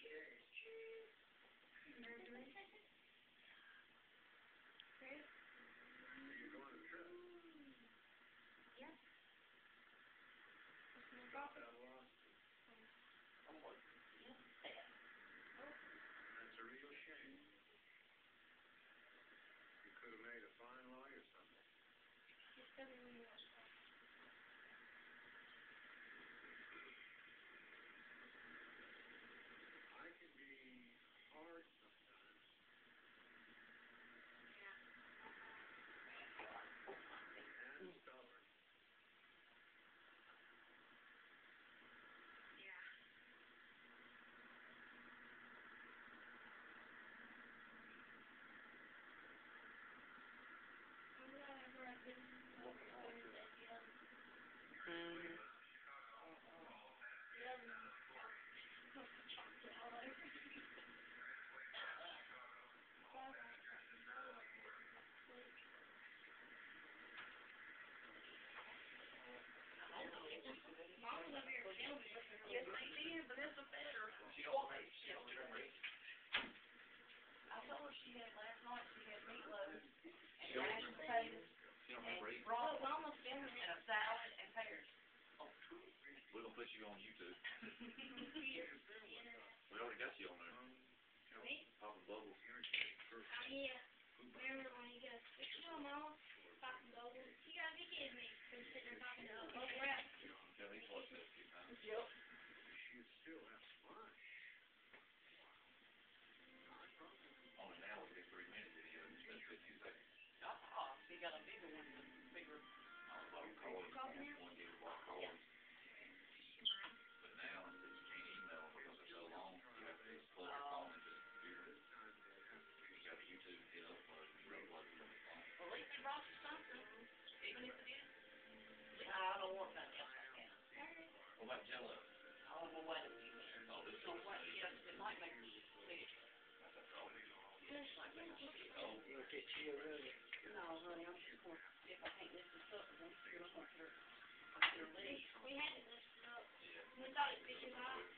Shame. You could have made a fine lawyer someday. I can be hard sometimes. And stubborn. Mhm. Yes, they did, but it's a better. She don't make, she don't turn rate. I told her she had last night, she had meatloaf and She don't mashed remember. potatoes She don't and make rate. raw llama's dinner and a salad and pears. We're gonna put you on YouTube. We already got you on there. Popping bubbles. Yeah, remember when you get a picture of mom, talking to old, you gotta be kidding me, been sitting there talking to old rap. Yeah, he's watched that a few times. Yep. You still have lunch. Oh, on an hour, it's three minute video, instead of fifteen seconds. Uh-uh, he got a bigger one, the bigger. I like, Oh, wait a few minutes. Oh, this is. So what, yes, it might make her sick. That's a problem. It might make her sick. Oh, Look at you, really. No, honey, I'm just gonna, see if I lift this up, I'm I'm gonna leave. We had to lift it up, we thought it'd be too high.